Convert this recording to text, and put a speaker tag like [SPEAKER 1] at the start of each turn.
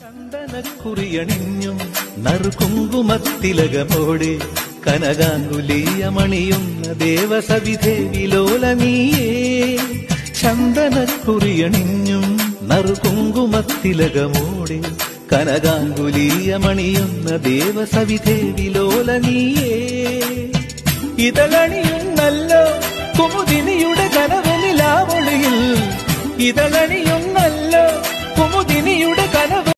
[SPEAKER 1] ചന്ദനക്കുറിയണിഞ്ഞും നറുകുങ്കുമത്തിലകമോടെ കനകാങ്കുലീയമണിയുന്ന ദേവസവിധേ വിലോലനീയേ ചന്ദനക്കുറിയണിഞ്ഞും നറുകുങ്കുമത്തിലകമോടെ കനകാങ്കുലീയമണിയുന്ന ദേവസവിധേ വിലോലനീയേ ഇതളണിയുന്നല്ലോ കുമുദിനിയുടെ കനവനിലാവൊളിയിൽ. ഇതളണിയും